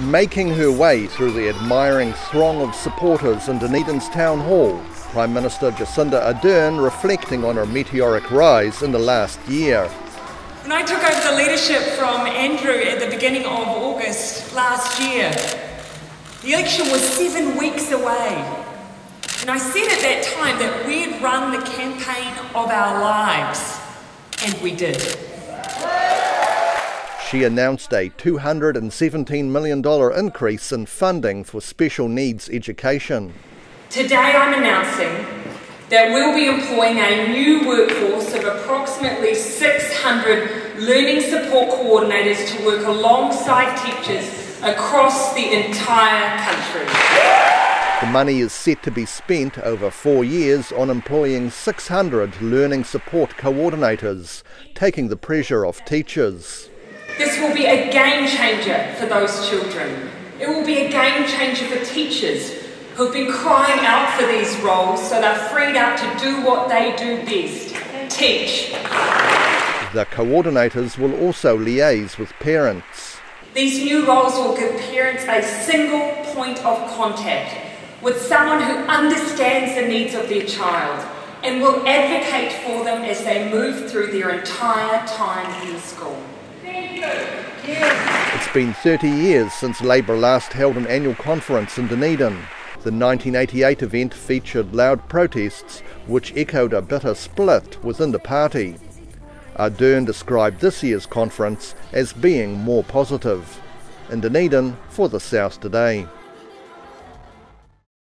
Making her way through the admiring throng of supporters in Dunedin's town hall, Prime Minister Jacinda Ardern reflecting on her meteoric rise in the last year. When I took over the leadership from Andrew at the beginning of August last year, the election was seven weeks away. And I said at that time that we'd run the campaign of our lives. And we did. She announced a $217 million increase in funding for special needs education. Today I'm announcing that we'll be employing a new workforce of approximately 600 learning support coordinators to work alongside teachers across the entire country. The money is set to be spent over four years on employing 600 learning support coordinators, taking the pressure off teachers. This will be a game changer for those children. It will be a game changer for teachers who've been crying out for these roles so they're freed up to do what they do best teach. The coordinators will also liaise with parents. These new roles will give parents a single point of contact with someone who understands the needs of their child and will advocate for them as they move through their entire time in school. It's been 30 years since Labour last held an annual conference in Dunedin. The 1988 event featured loud protests which echoed a bitter split within the party. Ardern described this year's conference as being more positive. In Dunedin for the South Today.